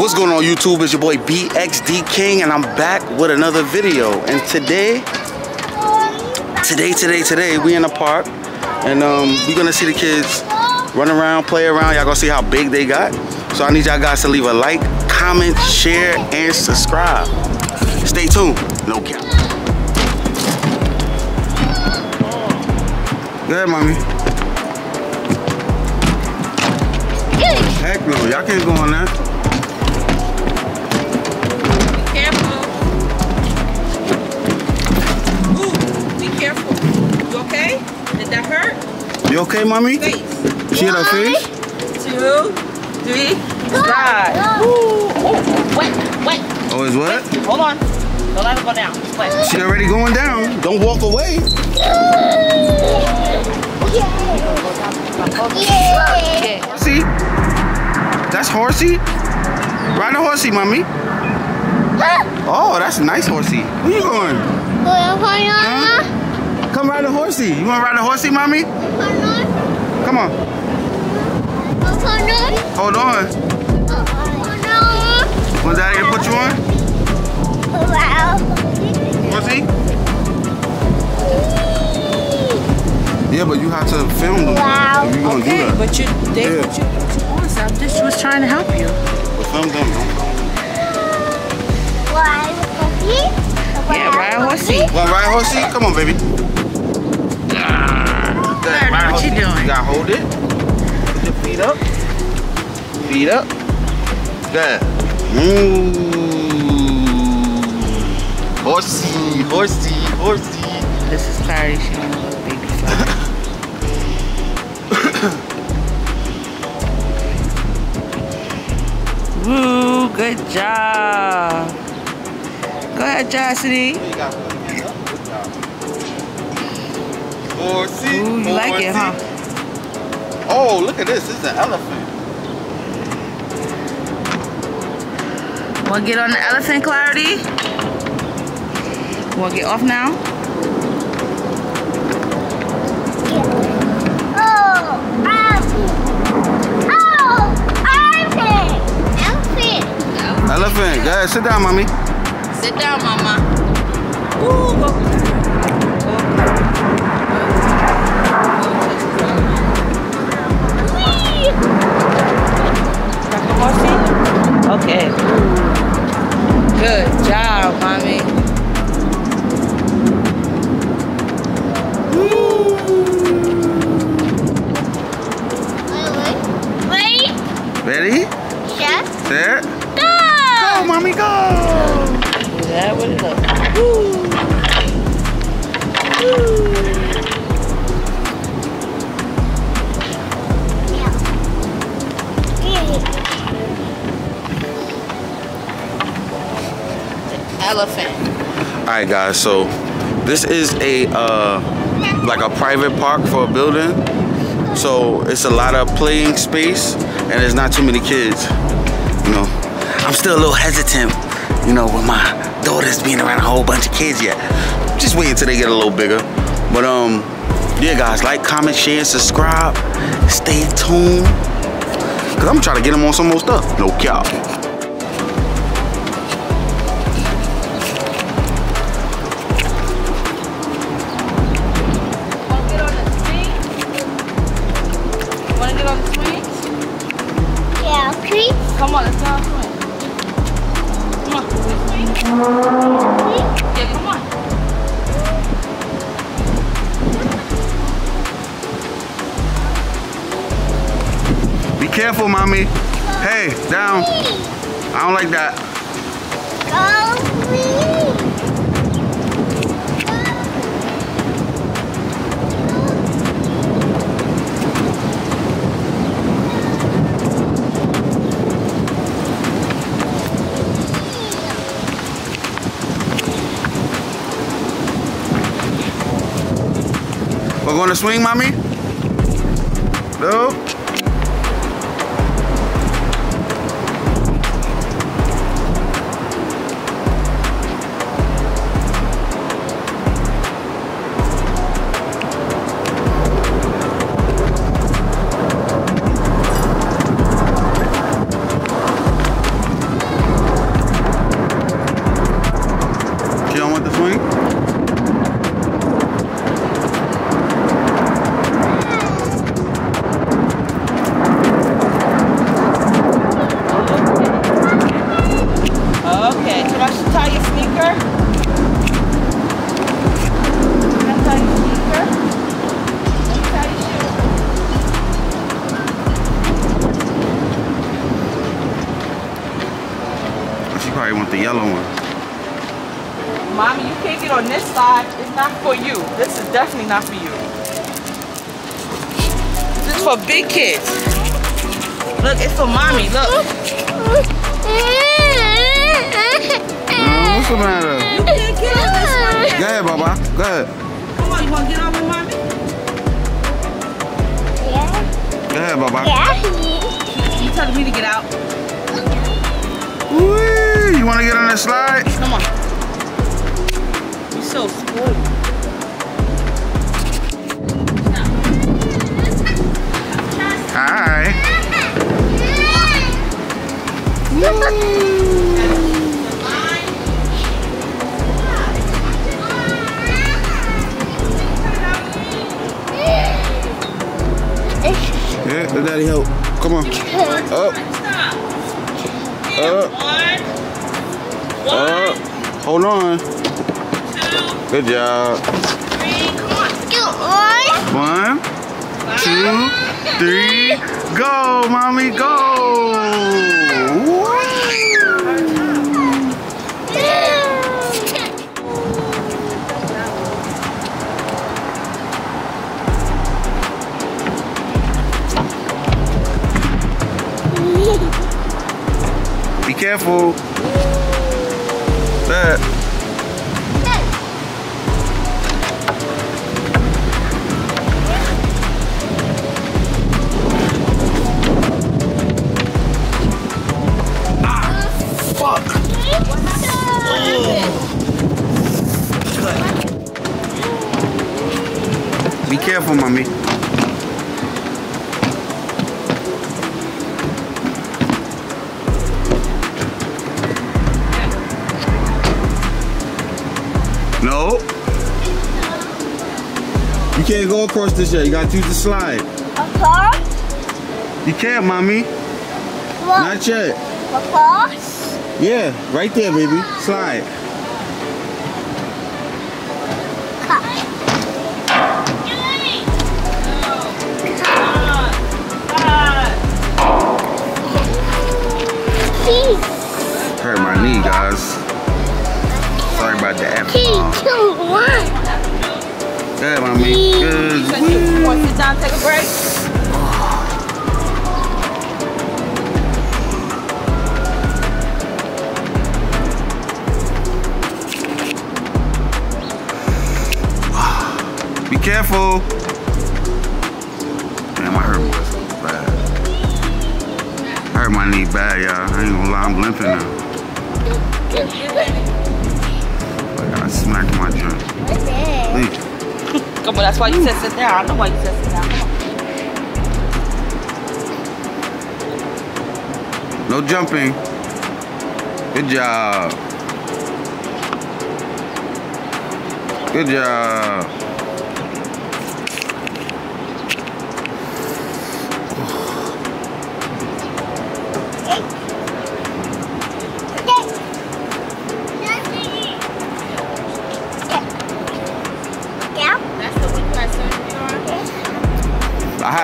What's going on YouTube? It's your boy BXD King and I'm back with another video. And today, today, today, today, we in the park and um, we're gonna see the kids run around, play around. Y'all gonna see how big they got. So I need y'all guys to leave a like, comment, share, and subscribe. Stay tuned. No cap. Go ahead, mommy. Heck no, y'all can't go on that. You okay, mommy? Face. She hit her face? Two, three, slide. Ooh, oh, wet, wet. Oh, it's what? Hold on. Don't let it go down. It's wet. She already going down. Don't walk away. Yeah. Horsey? That's horsey? Ride a horsey, mommy. Oh, that's a nice horsey. Where you going? Huh? Come ride a horsey. You want to ride a horsey, mommy? Come on. Hold on. Want daddy to put you on? Horsey? Yeah, but you have to film them. Wow. If you gonna do that. but you, they Yeah. put you, put you on. So I just was trying to help you. But film them. Yeah, ride a horsey. Want to ride a horsey? Come on, baby. Good. Ride what you doing? You gotta hold it. Put your feet up. Feet up. Good. Move. Horsey, horsey, horsey. This is Clary. She want a little baby. Woo, good job. Go ahead, Chastity. Horsey. Ooh, you like it, huh? Oh, look at this. This is an elephant. Want to get on the elephant, Clarity? Want to get off now? Elephant. Go ahead. Sit down, mommy. Sit down, Mama. Ooh, Elephant. All right, guys. So this is a uh, like a private park for a building. So it's a lot of playing space, and there's not too many kids. You know, I'm still a little hesitant. You know, with my daughters being around a whole bunch of kids yet. Just wait until they get a little bigger. But um, yeah, guys, like, comment, share, subscribe. Stay tuned. Cause I'm trying to get them on some more stuff. No cap. Mommy. Hey, down. I don't like that. We're going to swing, mommy? No? Want the yellow one. Mommy, you can't get on this side. It's not for you. This is definitely not for you. This is for big kids. Look, it's for mommy. Look. Uh, what's the matter? You can't get on this one. Go ahead, Baba. Go ahead. Come on, you want to get on with mommy? Go ahead, Baba. Yeah. You telling me to get out? Whee! You want to get on that slide? Come on. You're so spoiled. Hi. Yeah, let daddy help. Come on. Up, up, One, up. Hold on. two, Good job. three. One, two, three. Go, mommy, go. Be careful. Careful, mommy. No. You can't go across this yet. You gotta use the slide. Across? You can't, mommy. Not yet. Across? Yeah, right there, baby. Slide. Hurt my knee, guys. Sorry about that. Good, mommy. Good. You want to sit down and take a break? Be careful. Bad, y'all. I ain't gonna lie, I'm limping now. Like, I smacked my. Please. Come on, that's why you said sit down. I know why you said sit down. No jumping. Good job. Good job.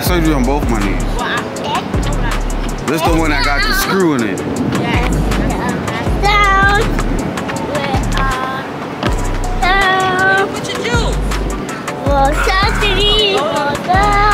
On? I had surgery on both my knees. Well, I, This the one that got the screw in it. yes. What you do? Y'all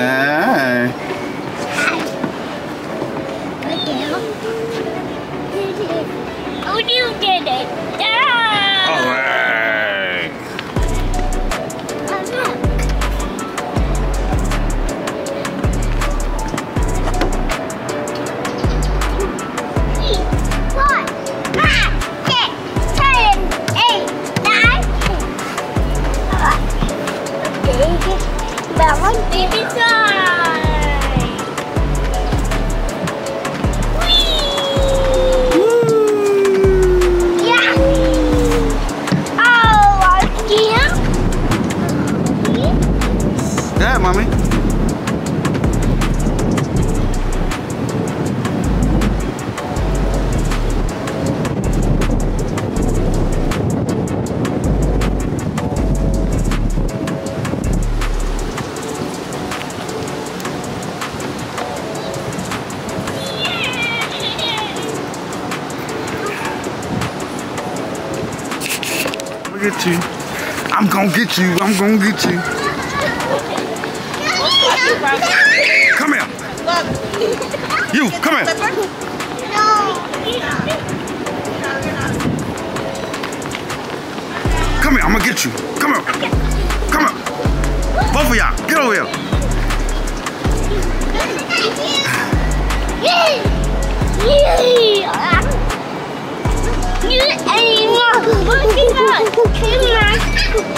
Hi. แบบว่าดีที่สุด get you. I'm gonna get you. I'm gonna get you. Come here. You, come here. Come here. I'm gonna get you. Come here. Come here. Both of y'all, get over here.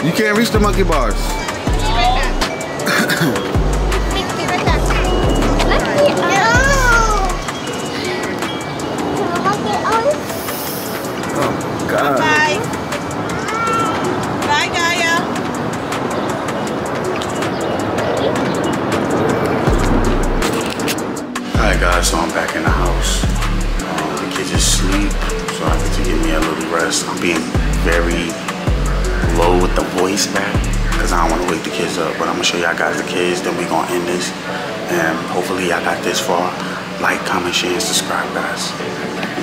You can't reach the monkey bars. End this. And hopefully y'all got this far. Like, comment, share, and subscribe guys.